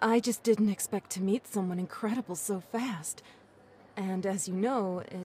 I just didn't expect to meet someone incredible so fast. And as you know, it